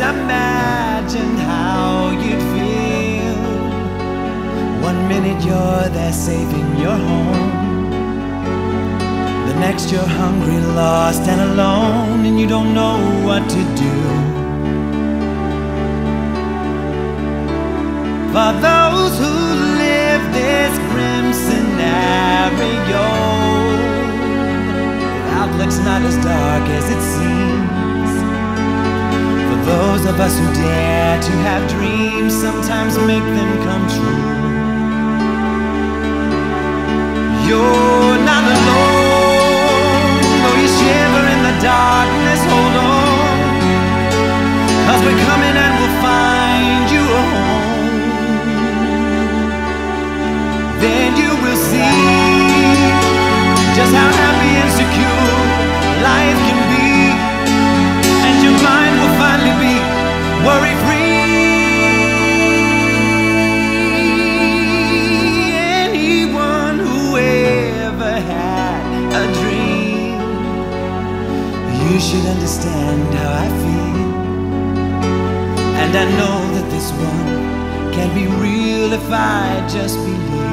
imagine how you'd feel. One minute you're there saving your home. The next you're hungry, lost, and alone, and you don't know what to do. For those who live this grim scenario, the outlook's not as dark as it seems. Of us who dare to have dreams, sometimes make them come true. Should understand how I feel. And I know that this one can be real if I just believe.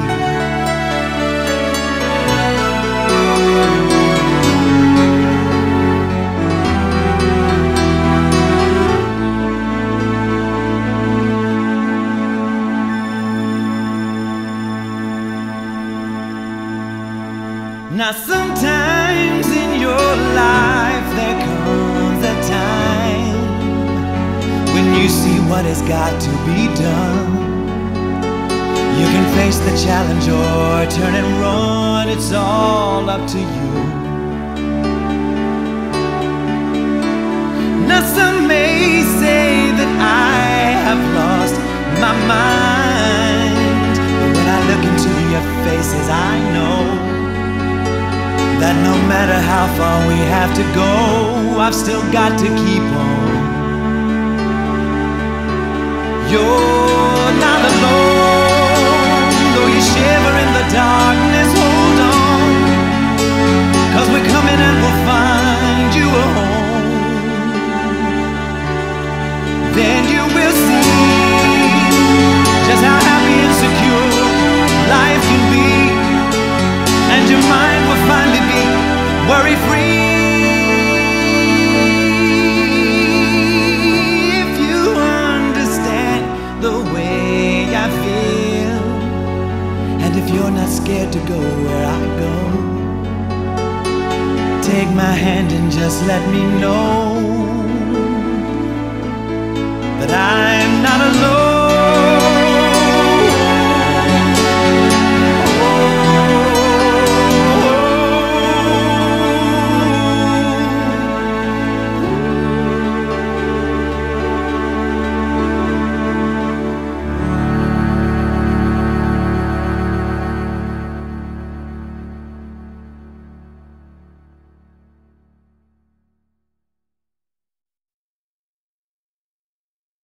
Now, sometimes in your life there comes a time when you see what has got to be done. You can face the challenge or turn and run, it's all up to you. Now, some that no matter how far we have to go, I've still got to keep on. You're worry free. If you understand the way I feel, and if you're not scared to go where I go, take my hand and just let me know that I.